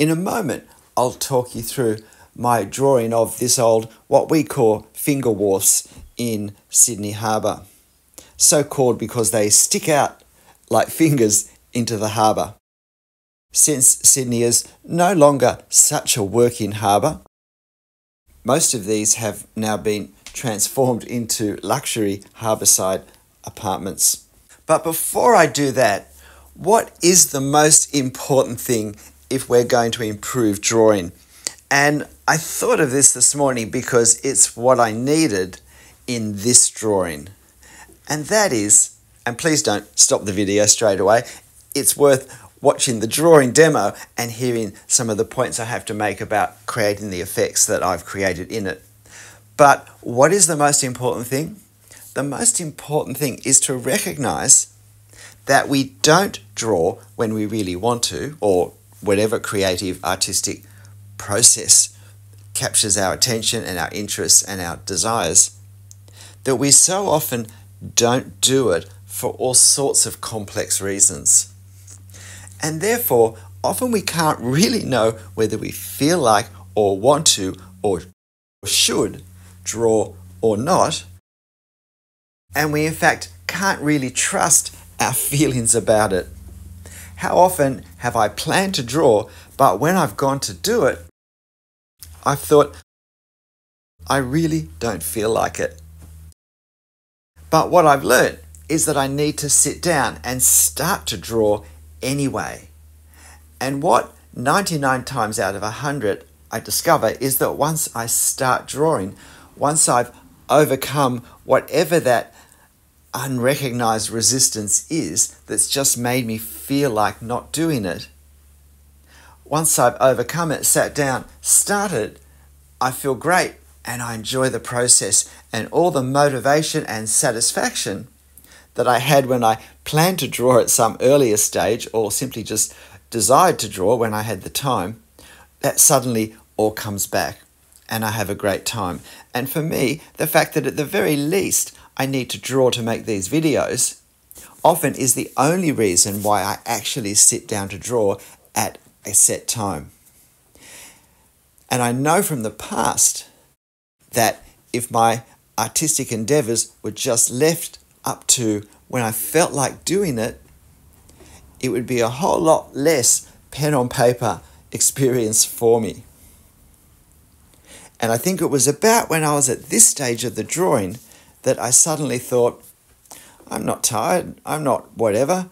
In a moment, I'll talk you through my drawing of this old, what we call finger wharfs in Sydney Harbour. So called because they stick out like fingers into the harbour. Since Sydney is no longer such a working harbour, most of these have now been transformed into luxury harbourside apartments. But before I do that, what is the most important thing if we're going to improve drawing? And I thought of this this morning because it's what I needed in this drawing. And that is, and please don't stop the video straight away, it's worth watching the drawing demo and hearing some of the points I have to make about creating the effects that I've created in it. But what is the most important thing? The most important thing is to recognize that we don't draw when we really want to, or whatever creative artistic process captures our attention and our interests and our desires, that we so often don't do it for all sorts of complex reasons. And therefore, often we can't really know whether we feel like or want to or should draw or not. And we, in fact, can't really trust our feelings about it. How often have I planned to draw, but when I've gone to do it, I've thought, I really don't feel like it. But what I've learned is that I need to sit down and start to draw anyway. And what 99 times out of 100 I discover is that once I start drawing, once I've overcome whatever that unrecognized resistance is that's just made me feel like not doing it, once I've overcome it, sat down, started, I feel great and I enjoy the process and all the motivation and satisfaction that I had when I planned to draw at some earlier stage or simply just desired to draw when I had the time, that suddenly all comes back and I have a great time. And for me, the fact that at the very least I need to draw to make these videos often is the only reason why I actually sit down to draw at a set time. And I know from the past that if my artistic endeavors were just left up to when I felt like doing it, it would be a whole lot less pen on paper experience for me. And I think it was about when I was at this stage of the drawing that I suddenly thought, I'm not tired, I'm not whatever,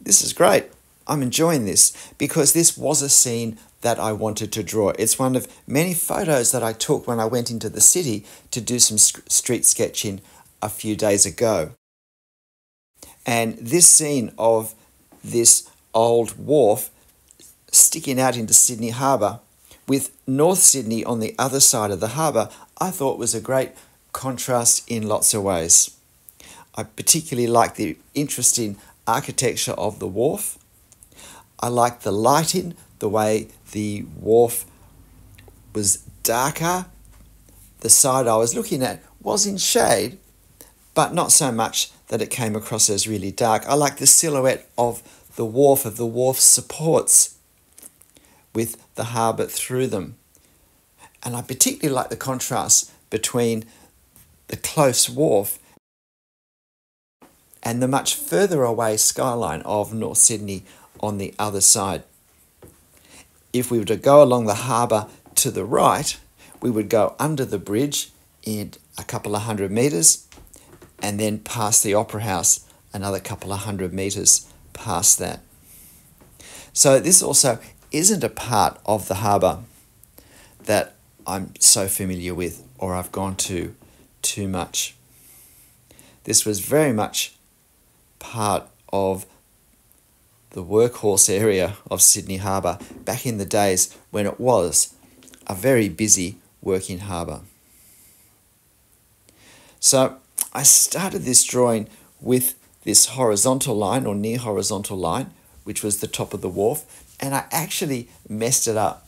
this is great. I'm enjoying this because this was a scene that I wanted to draw. It's one of many photos that I took when I went into the city to do some street sketching a few days ago. And this scene of this old wharf sticking out into Sydney Harbour with North Sydney on the other side of the harbour, I thought was a great contrast in lots of ways. I particularly like the interesting architecture of the wharf I like the lighting, the way the wharf was darker. The side I was looking at was in shade, but not so much that it came across as really dark. I like the silhouette of the wharf, of the wharf supports with the harbour through them. And I particularly like the contrast between the close wharf and the much further away skyline of North Sydney on the other side. If we were to go along the harbour to the right, we would go under the bridge in a couple of hundred metres and then past the Opera House another couple of hundred metres past that. So this also isn't a part of the harbour that I'm so familiar with or I've gone to too much. This was very much part of the workhorse area of Sydney Harbour back in the days when it was a very busy working harbour. So I started this drawing with this horizontal line or near horizontal line, which was the top of the wharf, and I actually messed it up.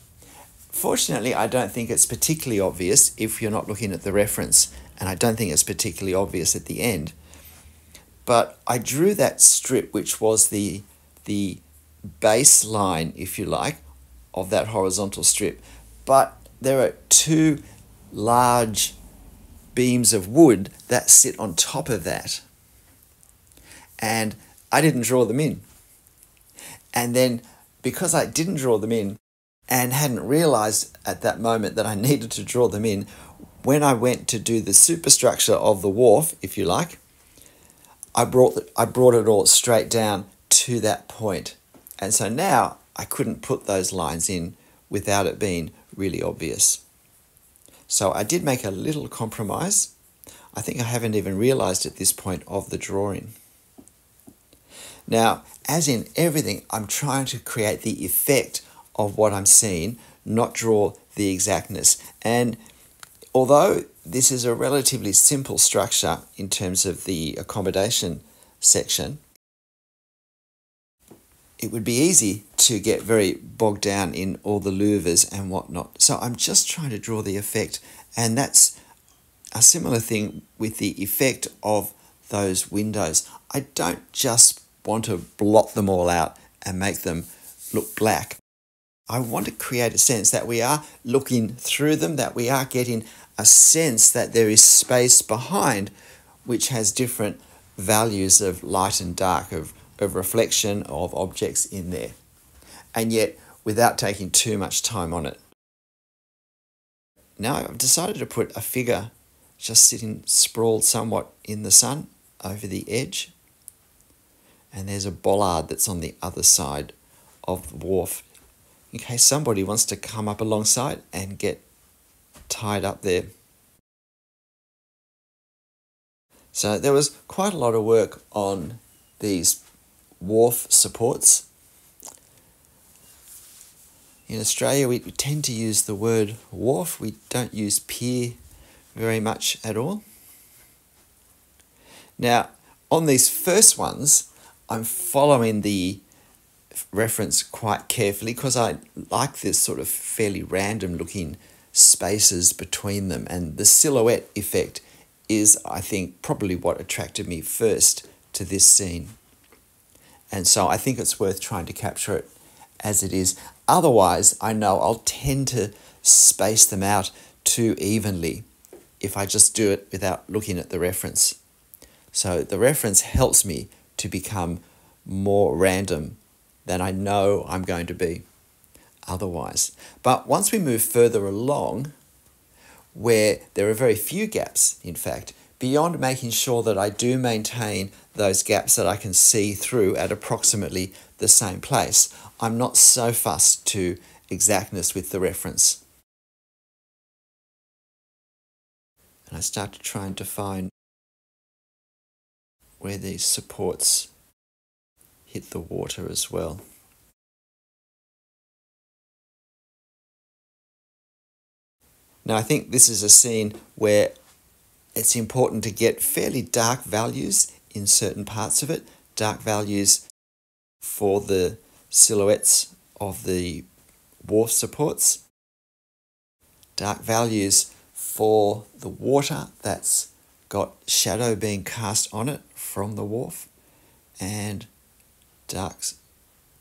Fortunately, I don't think it's particularly obvious if you're not looking at the reference, and I don't think it's particularly obvious at the end. But I drew that strip, which was the the baseline, if you like, of that horizontal strip. But there are two large beams of wood that sit on top of that. And I didn't draw them in. And then because I didn't draw them in and hadn't realized at that moment that I needed to draw them in, when I went to do the superstructure of the wharf, if you like, I brought the, I brought it all straight down to that point. And so now I couldn't put those lines in without it being really obvious. So I did make a little compromise. I think I haven't even realized at this point of the drawing. Now, as in everything, I'm trying to create the effect of what I'm seeing, not draw the exactness. And although this is a relatively simple structure in terms of the accommodation section, it would be easy to get very bogged down in all the louvers and whatnot. So I'm just trying to draw the effect, and that's a similar thing with the effect of those windows. I don't just want to blot them all out and make them look black. I want to create a sense that we are looking through them, that we are getting a sense that there is space behind which has different values of light and dark, of, of reflection of objects in there. And yet, without taking too much time on it. Now I've decided to put a figure just sitting sprawled somewhat in the sun over the edge and there's a bollard that's on the other side of the wharf in case somebody wants to come up alongside and get tied up there. So there was quite a lot of work on these wharf supports. In Australia, we tend to use the word wharf. We don't use pier very much at all. Now, on these first ones, I'm following the reference quite carefully because I like this sort of fairly random looking spaces between them and the silhouette effect is I think probably what attracted me first to this scene. And so I think it's worth trying to capture it as it is. Otherwise, I know I'll tend to space them out too evenly if I just do it without looking at the reference. So the reference helps me to become more random than I know I'm going to be otherwise. But once we move further along, where there are very few gaps, in fact, beyond making sure that I do maintain those gaps that I can see through at approximately the same place, I'm not so fussed to exactness with the reference. And I start to try and define where these supports hit the water as well. Now, I think this is a scene where it's important to get fairly dark values in certain parts of it, dark values for the silhouettes of the wharf supports, dark values for the water that's got shadow being cast on it from the wharf. And dark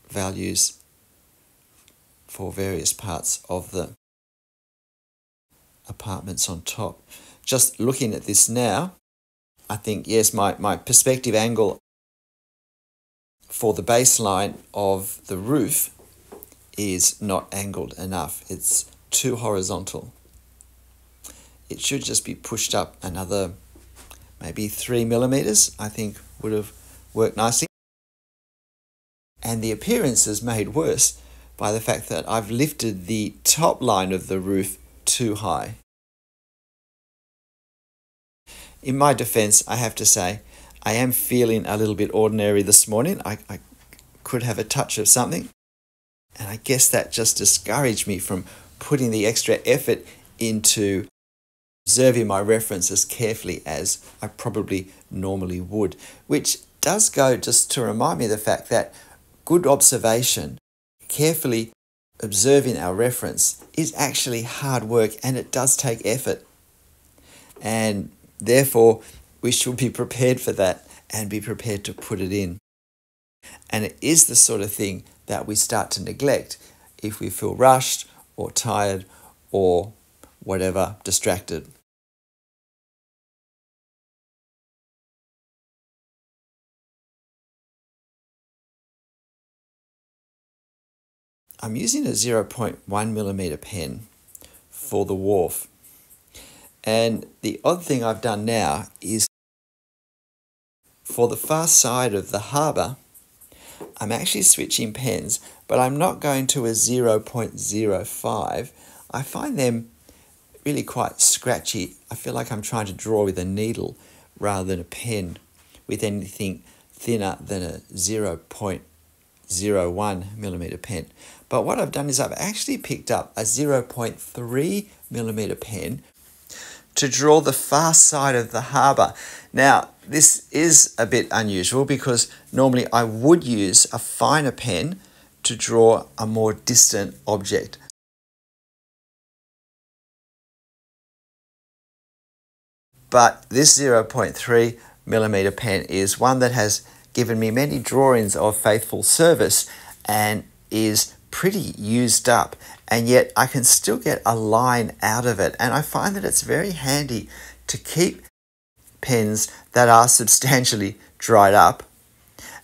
values for various parts of the apartments on top. Just looking at this now, I think, yes, my, my perspective angle for the baseline of the roof is not angled enough. It's too horizontal. It should just be pushed up another maybe three millimeters, I think would have worked nicely. And the appearance is made worse by the fact that I've lifted the top line of the roof too high. In my defense, I have to say, I am feeling a little bit ordinary this morning. I, I could have a touch of something. And I guess that just discouraged me from putting the extra effort into observing my reference as carefully as I probably normally would, which does go just to remind me of the fact that good observation, carefully observing our reference, is actually hard work and it does take effort. And therefore, we should be prepared for that and be prepared to put it in. And it is the sort of thing that we start to neglect if we feel rushed or tired or whatever, distracted. I'm using a 0.1 millimeter pen for the wharf. And the odd thing I've done now is for the far side of the harbour, I'm actually switching pens, but I'm not going to a 0.05. I find them really quite scratchy. I feel like I'm trying to draw with a needle rather than a pen with anything thinner than a 0.01 millimeter pen. But what I've done is I've actually picked up a 0.3 millimeter pen to draw the far side of the harbour. Now, this is a bit unusual because normally I would use a finer pen to draw a more distant object. But this 0.3 millimeter pen is one that has given me many drawings of faithful service and is pretty used up and yet I can still get a line out of it and I find that it's very handy to keep pens that are substantially dried up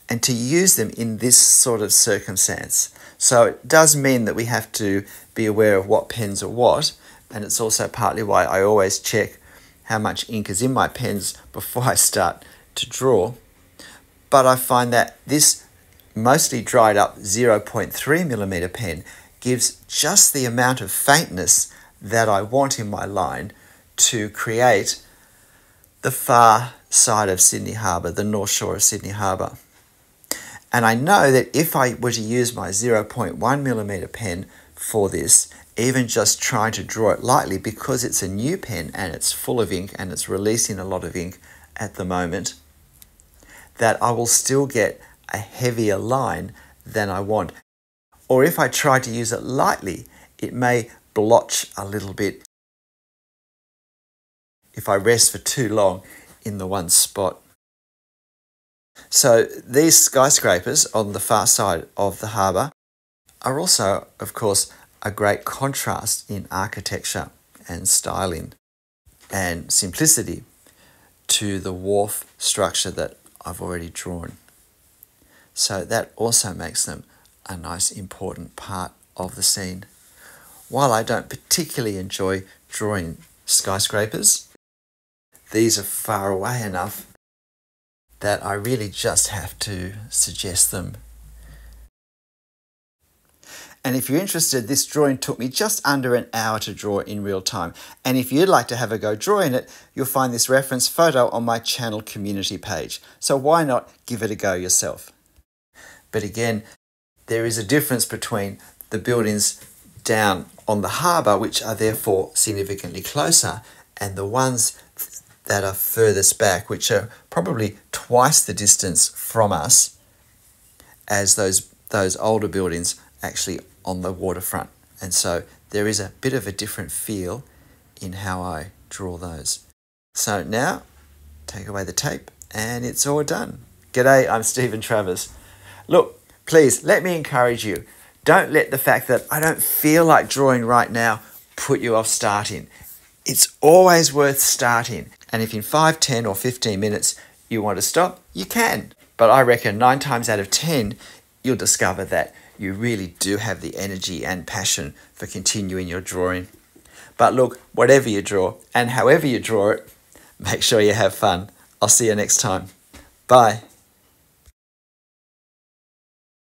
and to use them in this sort of circumstance. So it does mean that we have to be aware of what pens are what and it's also partly why I always check how much ink is in my pens before I start to draw. But I find that this mostly dried up 0.3 millimeter pen gives just the amount of faintness that I want in my line to create the far side of Sydney Harbour, the north shore of Sydney Harbour. And I know that if I were to use my 0.1 millimeter pen for this, even just trying to draw it lightly because it's a new pen and it's full of ink and it's releasing a lot of ink at the moment, that I will still get a heavier line than I want. Or if I try to use it lightly, it may blotch a little bit if I rest for too long in the one spot. So these skyscrapers on the far side of the harbour are also, of course, a great contrast in architecture and styling and simplicity to the wharf structure that I've already drawn. So that also makes them a nice important part of the scene. While I don't particularly enjoy drawing skyscrapers, these are far away enough that I really just have to suggest them. And if you're interested, this drawing took me just under an hour to draw in real time. And if you'd like to have a go drawing it, you'll find this reference photo on my channel community page. So why not give it a go yourself? But again, there is a difference between the buildings down on the harbour, which are therefore significantly closer, and the ones that are furthest back, which are probably twice the distance from us as those those older buildings actually on the waterfront. And so there is a bit of a different feel in how I draw those. So now take away the tape and it's all done. G'day, I'm Stephen Travers. Look, please let me encourage you. Don't let the fact that I don't feel like drawing right now put you off starting. It's always worth starting. And if in 5, 10, or 15 minutes you want to stop, you can. But I reckon 9 times out of 10, you'll discover that you really do have the energy and passion for continuing your drawing. But look, whatever you draw and however you draw it, make sure you have fun. I'll see you next time. Bye.